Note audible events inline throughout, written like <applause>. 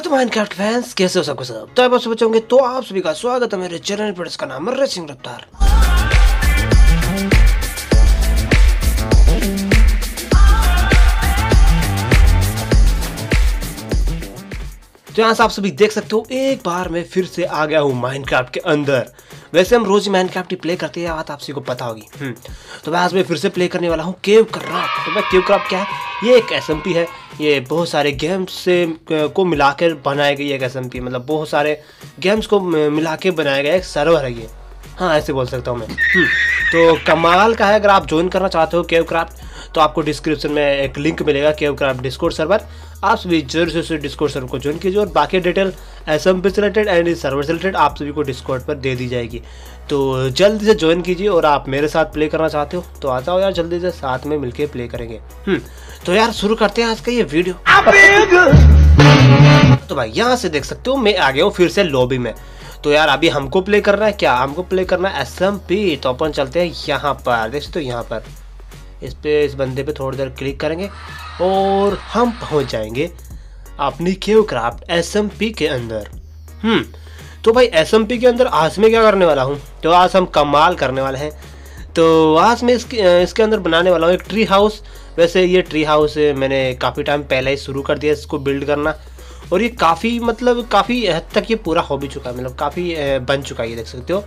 तो Minecraft fans कैसे हो सबको सब तो आप सब होंगे तो आप सभी का स्वागत है मेरे चैनल पर इसका नाम है रेसिंग रफ्तार तो यहाँ से आप सभी देख सकते हो, एक बार मैं फिर से आ गया हूँ माइनक्राफ्ट के अंदर। वैसे हम रोज माइनक्राफ्ट प्ले करते हैं बात आप सभी को पता होगी। हम्म, तो मैं आज मैं फिर से प्ले करने वाला हूँ केव क्राफ्ट तो मैं केव क्राफ्ट क्या है? ये एक एसएमपी है। ये बहुत सारे गेम्स से को मिला कर बनाई गई एक एसएमपी मतलब बहुत सारे गेम्स को मिला के बनाया गया एक सर्वर है ये। हाँ ऐसे बोल सकता हूँ मैं। हम्म, तो कमाल का है अगर आप ज्वाइन करना चाहते हो केव क्राफ्ट तो आपको डिस्क्रिप्शन में एक लिंक मिलेगा केव क्राफ्ट डिस्कोड सर्वर आप सभी ज़रूर से डिस्कोड सर्वर को ज्वाइन कीजिए और बाकी डिटेल एस एम पी से रिलेटेड एंड सर्वर से रिलेटेड आप सभी को डिस्कोड पर दे दी जाएगी। तो जल्दी से ज्वाइन कीजिए और आप मेरे साथ प्ले करना चाहते हो तो आ जाओ यार, जल्दी से साथ में मिलके प्ले करेंगे। हम्म तो यार शुरू करते हैं आज का ये वीडियो तो भाई, यहाँ से देख सकते हो, मैं आ गया हूँ फिर से लॉबी में। तो यार, अभी हमको प्ले करना है, क्या हमको प्ले करना है? एस एम पी तो अपन चलते हैं यहाँ पर, देख सकते हो यहाँ पर। इस पे इस बंदे पे थोड़ी देर क्लिक करेंगे और हम पहुँच जाएँगे अपनी केव क्राफ्ट एसएमपी के अंदर। हम्म तो भाई एसएमपी के अंदर आज मैं क्या करने वाला हूँ? तो आज हम कमाल करने वाले हैं। तो आज मैं इसके इसके अंदर बनाने वाला हूँ एक ट्री हाउस वैसे ये ट्री हाउस मैंने काफ़ी टाइम पहले ही शुरू कर दिया इसको बिल्ड करना। और ये काफ़ी मतलब काफ़ी हद तक ये पूरा हो भी चुका है मतलब काफ़ी बन चुका है, ये देख सकते हो।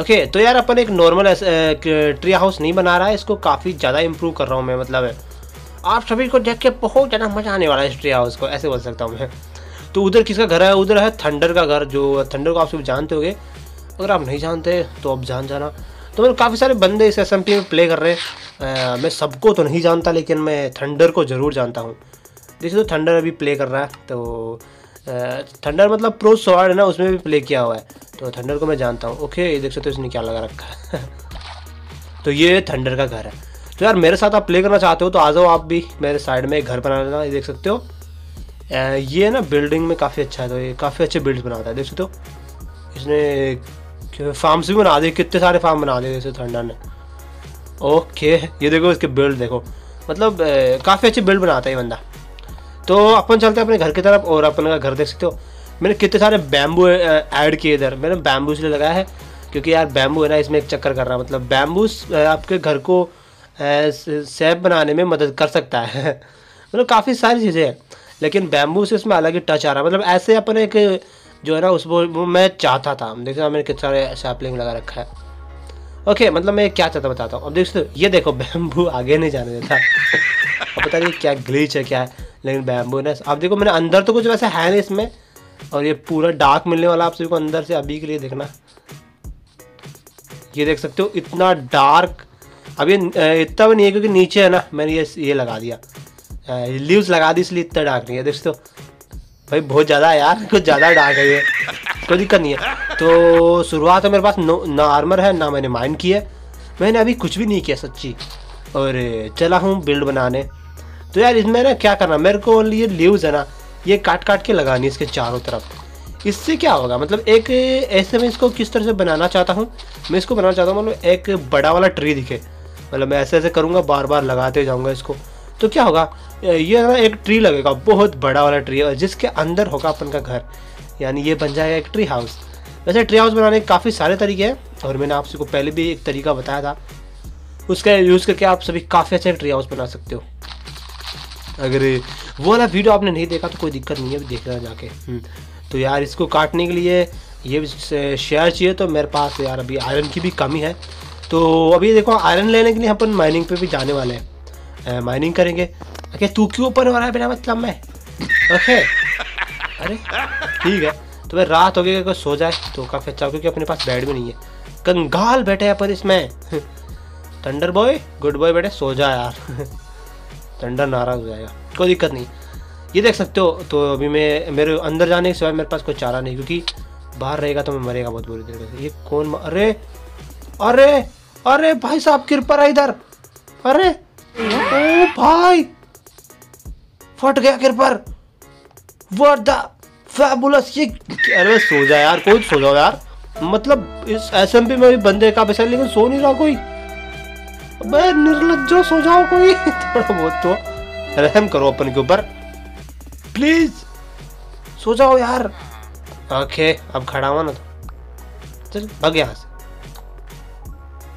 ओके तो यार अपन एक नॉर्मल ट्री हाउस नहीं बना रहा है, इसको काफ़ी ज़्यादा इम्प्रूव कर रहा हूँ मैं मतलब आप सभी को देख के बहुत ज़्यादा मज़ा आने वाला है इस ट्री हाउस को, ऐसे बोल सकता हूँ मैं। तो उधर किसका घर है? उधर है थंडर का घर, जो थंडर को आप सभी जानते होगे। अगर आप नहीं जानते तो अब जान जाना। तो मेरे काफ़ी सारे बंदे इस एस में प्ले कर रहे हैं। मैं सबको तो नहीं जानता, लेकिन मैं थंडर को ज़रूर जानता हूँ। देखिए तो थंडर अभी प्ले कर रहा है तो थंडर मतलब प्रो सॉर्ड है ना, उसमें भी प्ले किया हुआ है। तो थंडर को मैं जानता हूँ। ओके ये देख सकते हो, इसने क्या लगा रखा है। <laughs> तो ये थंडर का घर है। तो यार, मेरे साथ आप प्ले करना चाहते हो तो आ जाओ आप भी मेरे साइड में एक घर बना लेना, ये देख सकते हो। ये ना बिल्डिंग में काफ़ी अच्छा है तो ये काफ़ी अच्छे बिल्ड बनाता है, देख सकते हो। इसने फार्म्स भी बना दिए, कितने सारे फार्म बना दिए जैसे थंडर ने। ओके ये देखो, इसके बिल्ड देखो। मतलब काफ़ी अच्छे बिल्ड बनाता है ये बंदा। तो अपन चलते हैं अपने घर की तरफ़ और अपन का घर देख सकते हो। मैंने कितने सारे बैम्बू ऐड किए इधर। मैंने बैम्बू इसलिए लगाया है क्योंकि यार बैम्बू है ना, इसमें एक चक्कर कर रहा मतलब बैम्बू आपके घर को सेफ़ बनाने में मदद कर सकता है। <laughs> मतलब काफ़ी सारी चीज़ें हैं, लेकिन बैम्बू से इसमें अलग ही टच आ रहा है। मतलब ऐसे अपन एक, जो है ना, उस वो मैं चाहता था। देखिए मैंने कितने सारे सैपलिंग लगा रखा है। ओके मतलब मैं क्या चाहता बताता हूँ। अब देख सकते ये देखो <laughs> बैम्बू आगे नहीं जाने देता। अब पता नहीं क्या ग्लीच है, क्या है। लेकिन बैम्बू ना अब देखो मैंने अंदर तो कुछ वैसे है नहीं इसमें। और ये पूरा डार्क मिलने वाला आप सभी को अंदर से अभी के लिए देखना। ये देख सकते हो, इतना डार्क अब ये इतना भी नहीं है क्योंकि नीचे है ना, मैंने ये ये लगा दिया। लीव्स लगा दी इसलिए इतना डार्क नहीं है, देख सकते हो। भाई बहुत ज़्यादा है यार, कुछ ज़्यादा डार्क है ये। कोई दिक्कत नहीं है। तो शुरुआत है मेरे पास ना आर्मर है, ना मैंने माइंड किया मैंने अभी कुछ भी नहीं किया सच्ची। और चला हूँ बिल्ड बनाने। तो यार इसमें ना क्या करना, मेरे को ये लीव्स है ना, ये काट काट के लगानी इसके चारों तरफ़। इससे क्या होगा? मतलब एक ऐसे में इसको किस तरह से बनाना चाहता हूँ? मैं इसको बनाना चाहता हूँ मतलब एक बड़ा वाला ट्री दिखे। मतलब मैं ऐसे ऐसे करूँगा बार बार लगाते जाऊँगा इसको। तो क्या होगा? ये ना एक ट्री लगेगा, बहुत बड़ा वाला ट्री और जिसके अंदर होगा अपन का घर। यानी ये बन जाएगा एक ट्री हाउस वैसे ट्री हाउस बनाने के काफ़ी सारे तरीके हैं, और मैंने आपसे को पहले भी एक तरीका बताया था। उसका यूज़ करके आप सभी काफ़ी अच्छे ट्री हाउस बना सकते हो। अगर वो वाला वीडियो आपने नहीं देखा तो कोई दिक्कत नहीं है देखना जाके। हम्म। तो यार इसको काटने के लिए ये भी शेयर चाहिए तो मेरे पास यार अभी आयरन की भी कमी है। तो अभी देखो आयरन लेने के लिए अपन माइनिंग पे भी जाने वाले हैं। माइनिंग करेंगे। अरे तू क्यों ऊपर हो रहा है बिना मतलब मैं? ओके। अरे ठीक है। तो भाई रात हो गई अगर सो जाए तो काफ़ी अच्छा क्योंकि अपने पास बेड भी नहीं है। कंगाल बैठे अपन इसमें। थंडर बॉय गुड बॉय बैठे सो जा यार। <laughs> ठंडा नाराज़ हो जाएगा। कोई दिक्कत नहीं। ये देख सकते हो तो अभी मैं, मेरे अंदर जाने के सिवाय मेरे पास कोई चारा नहीं, क्योंकि बाहर रहेगा तो मैं मरेगा बहुत बुरी तरीके से। ये कौन अरे अरे अरे भाई साहब, कृपा है इधर। अरे, ओ भाई, फट गया कृपर व्हाट द फैबुलस ये अरे सो जा यार, कोई सो जाओ यार। मतलब इस एसएमपी में भी बंदे का पैसा लेकिन सो नहीं रहा कोई। अबे निर्लज्जो सो जाओ कोई। थोड़ा बहुत तो रहम करो अपन के ऊपर। प्लीज़ सो जाओ यार। ओके अब खड़ा हुआ ना तो। चल, भग यहाँ से।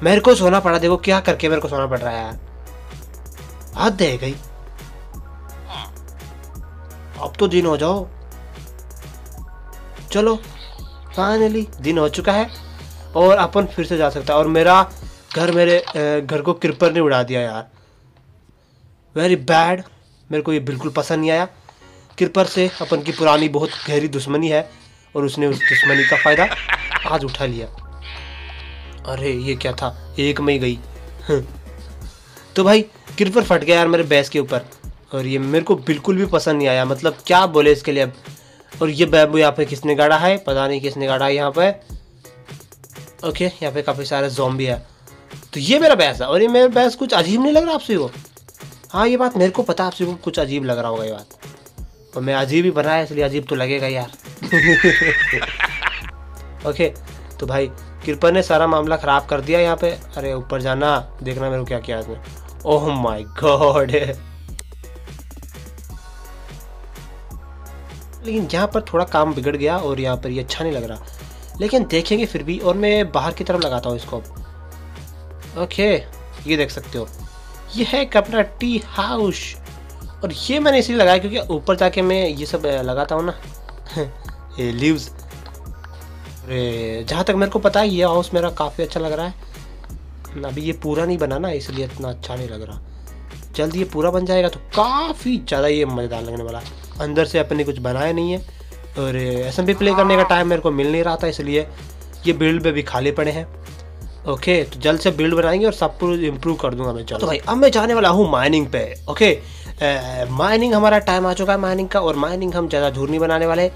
मेरे को सोना पड़ा, देखो क्या करके मेरे को सोना पड़ रहा है यार। हद दे गई। अब तो दिन हो जाओ। चलो फाइनली दिन हो चुका है। और अपन फिर से जा सकता है। और मेरा घर मेरे घर को क्रिपर ने उड़ा दिया यार। वेरी बैड मेरे को ये बिल्कुल पसंद नहीं आया। क्रिपर से अपन की पुरानी बहुत गहरी दुश्मनी है और उसने उस दुश्मनी का फ़ायदा आज उठा लिया। अरे, ये क्या था? एक में ही गई। तो भाई क्रिपर फट गया यार मेरे बैस के ऊपर। और ये मेरे को बिल्कुल भी पसंद नहीं आया। मतलब क्या बोले इसके लिए अब? और ये बैबू यहाँ पे किसने गाड़ा है? पता नहीं किसने गाड़ा है यहाँ पे। ओके, यहाँ पे काफ़ी सारे जॉम्बी है। तो ये मेरा बहस है, और ये मेरा बहस कुछ अजीब नहीं लग रहा आपसे वो? हाँ ये बात मेरे को पता आपसे को कुछ अजीब लग रहा होगा ये बात। और मैं अजीब ही बनाया इसलिए अजीब तो लगेगा यार। <laughs> ओके तो भाई, कृपा ने सारा मामला ख़राब कर दिया यहाँ पे। अरे, ऊपर जाना, देखना मेरे को क्या किया इसने ओह माय गॉड लेकिन यहाँ पर थोड़ा काम बिगड़ गया, और यहाँ पर ये अच्छा नहीं लग रहा। लेकिन देखेंगे फिर भी, और मैं बाहर की तरफ़ लगाता हूँ इसको अब। ओके, ये देख सकते हो। ये है अपना टी हाउस। और ये मैंने इसलिए लगाया क्योंकि ऊपर जाके मैं ये सब लगाता हूँ ना। <laughs> ये लीव्स अरे जहाँ तक मेरे को पता है, ये हाउस मेरा काफ़ी अच्छा लग रहा है। अभी ये पूरा नहीं बना ना, इसलिए इतना अच्छा नहीं लग रहा। जल्द ये पूरा बन जाएगा तो काफ़ी ज़्यादा ये मज़ेदार लगने वाला है। अंदर से अपने कुछ बनाया नहीं है। और एस प्ले करने का टाइम मेरे को मिल नहीं रहा था, इसलिए ये बिल्ड पे भी खाली पड़े हैं। ओके तो जल्द से बिल्ड बनाएँगे और सब कुछ इम्प्रूव कर दूँगा मैं, चलो। तो भाई, अब मैं जाने वाला हूँ माइनिंग पे ओके माइनिंग हमारा टाइम आ चुका है माइनिंग का और माइनिंग हम ज़्यादा झूर नहीं बनाने वाले।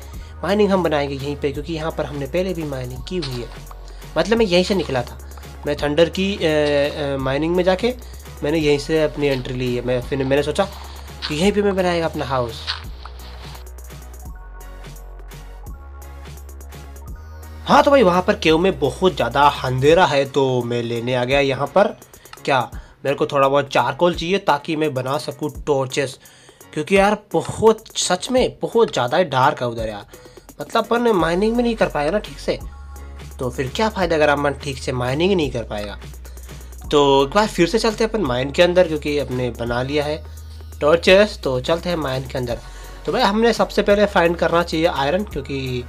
माइनिंग हम बनाएँगे यहीं पे क्योंकि यहाँ पर हमने पहले भी माइनिंग की हुई है। मतलब मैं यहीं से निकला था। मैं थंडर की माइनिंग में जाके मैंने यहीं से अपनी एंट्री ली है। मैं फिर मैंने सोचा कि यहीं पे मैं बनाएगा अपना हाउस हाँ तो भाई वहाँ पर केव में बहुत ज़्यादा अंधेरा है तो मैं लेने आ गया यहाँ पर। क्या, मेरे को थोड़ा बहुत चारकोल चाहिए ताकि मैं बना सकूँ टॉर्चेस क्योंकि यार, बहुत, सच में बहुत ज़्यादा ही डार्क है उधर यार। मतलब अपन माइनिंग में नहीं कर पाएगा ना ठीक से। तो फिर क्या फ़ायदा अगर अपन ठीक से माइनिंग नहीं कर पाएगा। तो एक बार फिर से चलते हैं अपन माइन के अंदर, क्योंकि अपने बना लिया है टॉर्चेस तो चलते हैं माइन के अंदर। तो भाई हमने सबसे पहले फाइंड करना चाहिए आयरन क्योंकि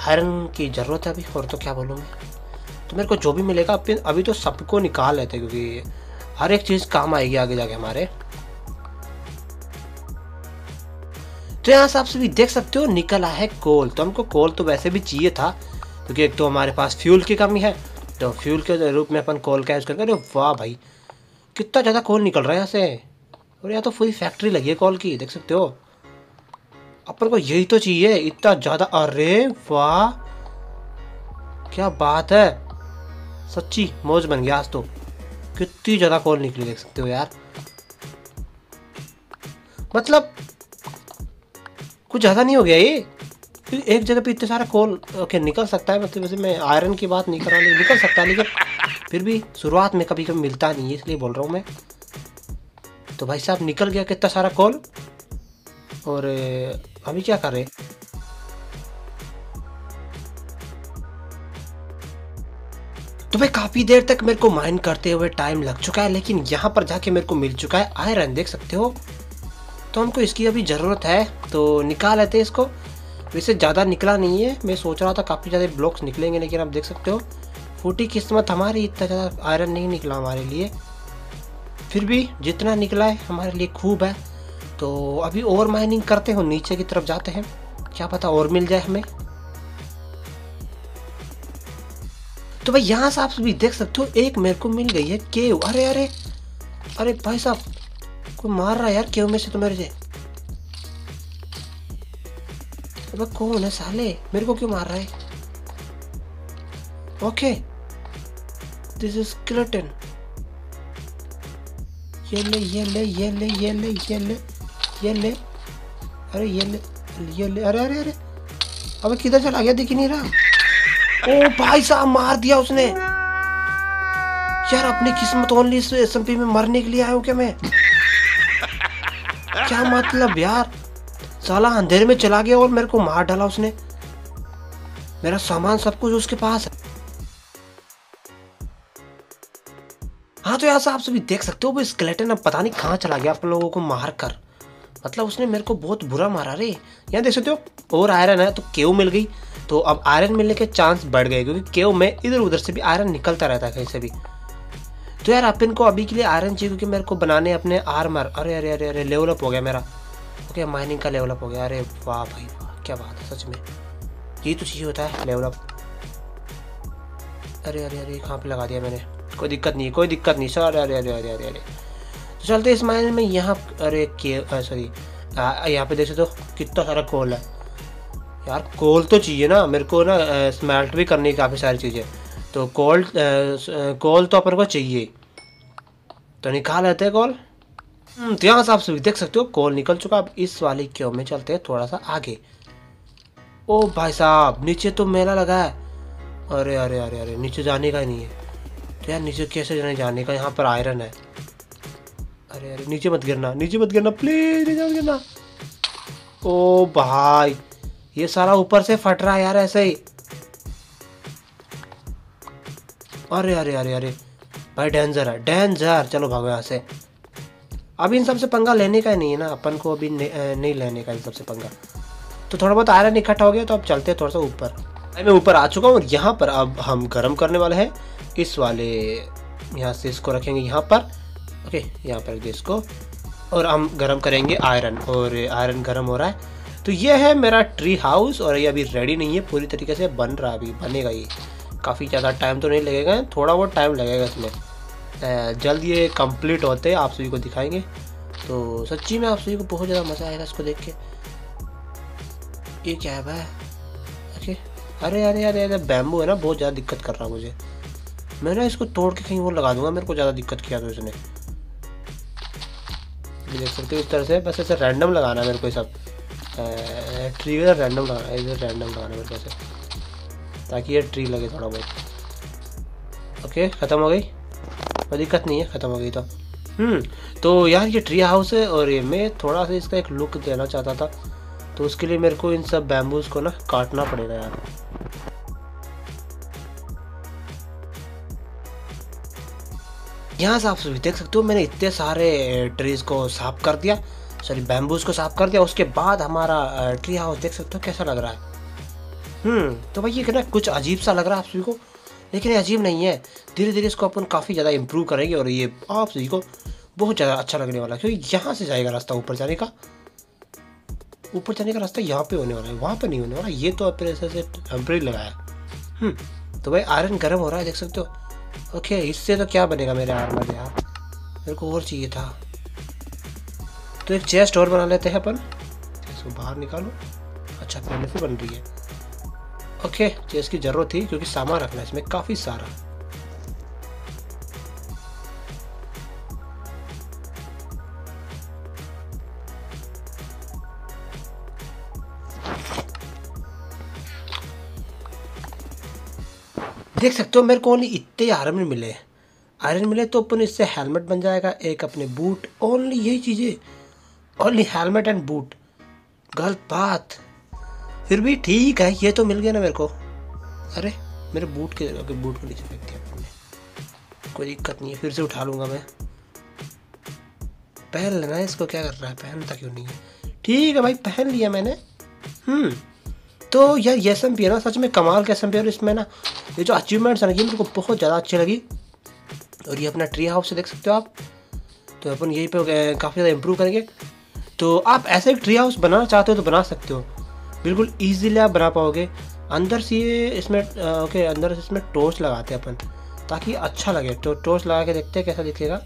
आयरन की ज़रूरत है अभी, और तो क्या बोलूँ मैं। तो मेरे को जो भी मिलेगा अभी अभी तो सबको निकाल लेते क्योंकि हर एक चीज़ काम आएगी आगे जाके हमारे। तो यहाँ से आप सभी देख सकते हो, निकला है कोल तो हमको कोल तो वैसे भी चाहिए था, क्योंकि एक तो हमारे पास फ्यूल की कमी है। तो फ्यूल के रूप में अपन कोल का यूज़ करके, अरे वाह भाई, कितना ज़्यादा कोल निकल रहा है यहाँ से। और यहाँ तो पूरी फैक्ट्री लगी है कोल की, देख सकते हो। अपन को यही तो चाहिए, इतना ज़्यादा, अरे वाह। क्या बात है। सच्ची मौज बन गया आज तो। कितनी ज़्यादा कोल निकली, देख सकते हो यार। मतलब कुछ ज़्यादा नहीं हो गया ये। एक जगह पे इतने सारा कॉल ओके निकल सकता है मतलब वैसे मैं आयरन की बात नहीं कर रहा, निकल सकता है, लेकिन फिर भी शुरुआत में कभी कभी मिलता नहीं है, इसलिए बोल रहा हूँ मैं। तो भाई साहब, निकल गया कितना सारा कोल और अभी क्या कर रहे? तो भाई काफ़ी देर तक मेरे को माइन करते हुए टाइम लग चुका है, लेकिन यहाँ पर जाके मेरे को मिल चुका है आयरन, देख सकते हो? तो हमको इसकी अभी ज़रूरत है तो निकाल लेते हैं इसको। वैसे ज़्यादा निकला नहीं है, मैं सोच रहा था काफ़ी ज़्यादा ब्लॉक्स निकलेंगे, लेकिन आप देख सकते हो, फूटी किस्मत हमारी इतना ज़्यादा आयरन नहीं निकला हमारे लिए। फिर भी जितना निकला है, हमारे लिए खूब है। तो अभी ओवर माइनिंग करते हो, नीचे की तरफ़ जाते हैं। क्या पता और मिल जाए हमें। तो भाई, यहाँ से आप भी देख सकते हो, एक मेरे को मिल गई है केव। अरे अरे अरे भाई साहब, कोई मार रहा है यार केव में से तो मेरे से। अबे कौन है साले? मेरे को क्यों मार रहा है? ओके दिस इज़ स्केलेटन ये ले ये ले ये ले ये ले ये ले। ये ले अरे ये ले ये ले अरे अरे अरे। अबे किधर चला गया, दिख नहीं रहा। ओ भाई साहब, मार दिया उसने। यार, अपनी किस्मत ओनली इस एसएमपी में मरने के लिए आया हूँ क्या मैं? क्या मतलब यार? साला अंधेरे में चला गया और मेरे को मार डाला उसने। मेरा सामान सब कुछ उसके पास है। हाँ तो यार आप सभी देख सकते हो, वो स्केलेटन अब पता नहीं कहाँ चला गया आप लोगों को मार कर। मतलब उसने मेरे को बहुत बुरा मारा रे। यहाँ देख सकते हो, और आयरन है तो केव मिल गई। तो अब आयरन मिलने के चांस बढ़ गए, क्योंकि केव में इधर उधर से भी आयरन निकलता रहता है कहीं से भी। तो यार अपन को अभी के लिए आयरन चाहिए, क्योंकि मेरे को बनाने अपने आर्मर अरे अरे अरे अरे लेवलअप हो गया मेरा। ओके माइनिंग का लेवलअप हो गया। अरे, वाह भाई, वाह, क्या बात है, सच में। ये तो चाहिए होता है लेवलअप अरे अरे अरे, कहाँ पे लगा दिया मैंने? कोई दिक्कत नहीं, कोई दिक्कत नहीं, सर। अरे अरे अरे अरे अरे। तो चलते इस मायने में यहाँ अरे सॉरी यहाँ पे देख सकते हो कितना सारा कोल है। यार कोल तो चाहिए ना मेरे को ना स्मेल्ट भी करनी काफ़ी सारी चीज़ें। तो कोल कोल तो अपन को चाहिए। तो निकाल लेते हैं कॉल हम्म, तो यहाँ से आप सभी देख सकते हो कॉल निकल चुका अब इस वाली क्यों में चलते हैं थोड़ा सा आगे। ओ भाई साहब नीचे तो मेला लगा है। अरे अरे अरे अरे नीचे जाने का ही नहीं है। तो यार नीचे कैसे जाने जाने का? यहाँ पर आयरन है। अरे अरे। नीचे मत गिरना, नीचे मत गिरना प्लीज़ नीचे मत गिरना। ओ भाई, ये सारा ऊपर से फट रहा है यार, ऐसे ही। अरे अरे अरे अरे। भाई डेंजर है डेंजर चलो भागो यहाँ से। अभी इन सबसे पंगा लेने का ही नहीं है ना, अपन को अभी नहीं लेने का इन सबसे पंगा। तो थोड़ा बहुत आयरन इकट्ठा हो गया तो अब चलते हैं थोड़ा सा ऊपर। भाई, मैं ऊपर आ चुका हूँ, और यहाँ पर अब हम गर्म करने वाले हैं। इस वाले, यहाँ से इसको रखेंगे यहाँ पर। ओके यहाँ पर इसको। और हम गर्म करेंगे आयरन और आयरन गर्म हो रहा है। तो ये है मेरा ट्री हाउस और ये अभी रेडी नहीं है, पूरी तरीके से बन रहा अभी, बनेगा ये। काफ़ी ज़्यादा टाइम तो नहीं लगेगा, थोड़ा बहुत टाइम लगेगा इसमें। जल्द ये कंप्लीट होते हैं, आप सभी को दिखाएँगे। तो सच्ची में आप सभी को बहुत ज़्यादा मज़ा आएगा इसको देख के। ये क्या है भाई? ओके अरे अरे अरे अरे बैम्बू है ना, बहुत ज़्यादा दिक्कत कर रहा है मुझे। मैं ना इसको तोड़ के कहीं वो लगा दूँगा, मेरे को ज़्यादा दिक्कत किया तो इसने। देख सकते हो इस तरह से। बस ऐसे रैंडम लगाना है मेरे को सब। ट्री का रैंडम लगाना इधर रैंडम लगाना मेरे को ऐसे ताकि ये ट्री लगे थोड़ा बहुत। ओके ख़त्म हो गई? कोई दिक्कत नहीं है, ख़त्म हो गई तो। हम्म तो यार ये ट्री हाउस है और ये मैं थोड़ा सा इसका एक लुक देना चाहता था। तो उसके लिए मेरे को इन सब बैम्बूज को ना काटना पड़ेगा यार। यहाँ से आप देख सकते हो, मैंने इतने सारे ट्रीज को साफ़ कर दिया सॉरी बैम्बूज को साफ़ कर दिया, उसके बाद हमारा ट्री हाउस देख सकते हो कैसा लग रहा है। हम्म तो भाई ये कहना कुछ अजीब सा लग रहा है आप सभी को, लेकिन ये अजीब नहीं है धीरे धीरे इसको अपन काफ़ी ज़्यादा इम्प्रूव करेंगे और ये आप सभी को बहुत ज़्यादा अच्छा लगने वाला है, क्योंकि यहाँ से जाएगा रास्ता ऊपर जाने का। ऊपर जाने का रास्ता यहाँ पे होने वाला है, वहाँ पे नहीं होने वाला, ये तो अपने ऐसे से टेम्परेरी लगाया। हम्म तो भाई आयरन गर्म हो रहा है, देख सकते हो। ओके, इससे तो क्या बनेगा मेरे आर्मर यार? मेरे को और चाहिए था। तो एक चेस्ट और बना लेते हैं अपन। इसको बाहर निकालो। अच्छा पहले से बन रही है। ओके चेस्ट की ज़रूरत थी, क्योंकि सामान रखना है इसमें काफ़ी सारा। देख सकते हो मेरे को ओनली इतने आयरन मिले आयरन मिले तो अपन इससे हेलमेट बन जाएगा, एक अपने बूट ओनली यही चीज़ें। ओनली हेलमेट एंड बूट गलत बात। फिर भी ठीक है, ये तो मिल गया ना मेरे को। अरे, मेरे बूट के जगह बूट को नीचे फेंक दिया कोई दिक्कत नहीं है, फिर से उठा लूँगा मैं। पहन लेना इसको, क्या कर रहा है? पहनता क्यों नहीं है? ठीक है भाई, पहन लिया मैंने। हम्म। तो यार ये एस है ना, सच में कमाल का एस और इसमें ना, ये जो अचीवमेंट्स है ना, ये मेरे को बहुत ज़्यादा अच्छी लगी। और ये अपना ट्री हाउस देख सकते हो आप। तो अपन यहीं पे काफ़ी ज़्यादा इम्प्रूव करेंगे। तो आप ऐसे एक ट्री हाउस बनाना चाहते हो तो बना सकते हो। बिल्कुल ईजीली आप बना पाओगे। अंदर से इसमें ओके अंदर से इसमें टोर्च लगाते हैं अपन, ताकि अच्छा लगे। तो टोर्च लगा के देखते हैं कैसा दिखेगा।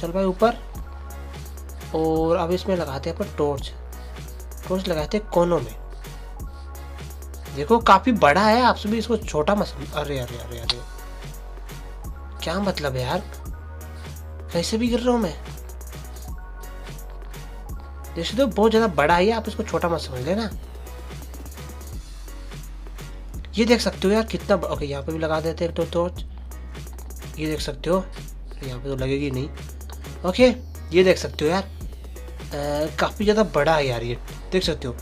चल भाई ऊपर। और अब इसमें लगाते हैं अपन टॉर्च टॉर्च लगाते हैं कोनों में। देखो, काफ़ी बड़ा है, आप सभी इसको छोटा मस अरे अरे अरे अरे। क्या मतलब है यार? कैसे भी गिर रहा हूँ मैं। जैसे तो बहुत ज़्यादा बड़ा है आप इसको छोटा मत समझ लेना। ये देख सकते हो यार, कितना ओके यहाँ पे भी लगा देते हैं तो टॉर्च ये देख सकते हो, यहाँ पे तो लगेगी नहीं। ओके ये देख सकते हो यार। काफ़ी ज़्यादा बड़ा है यार ये। देख सकते हो।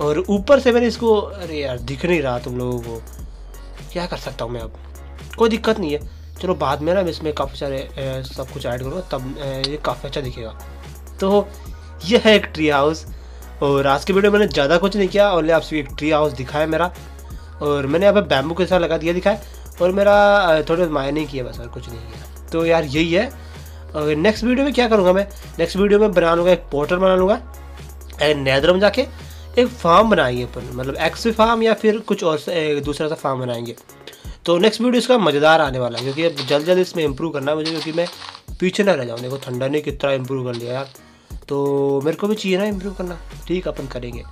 और ऊपर से मैंने इसको अरे यार दिख नहीं रहा तुम लोगों को। क्या कर सकता हूँ मैं अब? कोई दिक्कत नहीं है। चलो बाद में ना मैं इसमें काफ़ी सारे अ, सब कुछ ऐड करूँगा तब अ, ये काफ़ी अच्छा दिखेगा। तो ये है एक ट्री हाउस और आज की वीडियो मैंने ज़्यादा कुछ नहीं किया और आपसे एक ट्री हाउस दिखाया मेरा। और मैंने यहाँ पर बैम्बू के साथ लगा दिया दिखाया। और मेरा थोड़े मायने किया बस और कुछ नहीं किया। तो यार यही है। और नेक्स्ट वीडियो में क्या करूँगा मैं? नेक्स्ट वीडियो में बना लूँगा एक पोर्टल बना लूँगा। नैदर में जाके एक फार्म बनाएँगे अपन। मतलब एक्स फार्म या फिर कुछ और दूसरा सा फार्म बनाएँगे। तो नेक्स्ट वीडियो इसका मज़ेदार आने वाला है, क्योंकि अब जल्द जल्द इसमें इम्प्रूव करना है मुझे, क्योंकि मैं पीछे ना रह जाऊँ। देखो, ठंडा ने कितना इम्प्रूव कर लिया यार। तो मेरे को भी चाहिए ना इम्प्रूव करना। ठीक, अपन करेंगे।